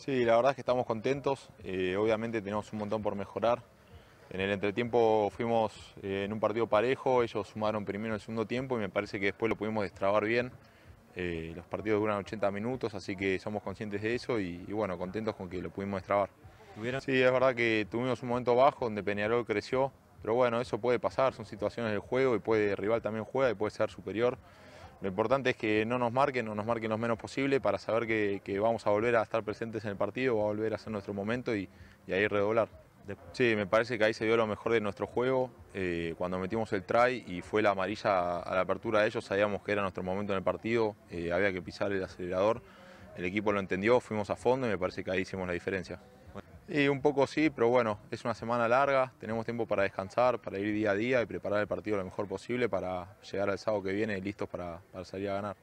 Sí, la verdad es que estamos contentos. Eh, obviamente tenemos un montón por mejorar. En el entretiempo fuimos eh, en un partido parejo, ellos sumaron primero el segundo tiempo y me parece que después lo pudimos destrabar bien. Eh, los partidos duran 80 minutos, así que somos conscientes de eso y, y bueno, contentos con que lo pudimos destrabar. ¿Tuvieron? Sí, es verdad que tuvimos un momento bajo donde Peñarol creció, pero bueno, eso puede pasar, son situaciones del juego y puede, el rival también juega y puede ser superior. Lo importante es que no nos marquen, no nos marquen lo menos posible para saber que, que vamos a volver a estar presentes en el partido, va a volver a ser nuestro momento y, y ahí redoblar. Sí, me parece que ahí se dio lo mejor de nuestro juego. eh, cuando metimos el try y fue la amarilla a la apertura de ellos, sabíamos que era nuestro momento en el partido, eh, había que pisar el acelerador. El equipo lo entendió, fuimos a fondo y me parece que ahí hicimos la diferencia. Y un poco sí, pero bueno, es una semana larga, tenemos tiempo para descansar, para ir día a día y preparar el partido lo mejor posible para llegar al sábado que viene listos para, para salir a ganar.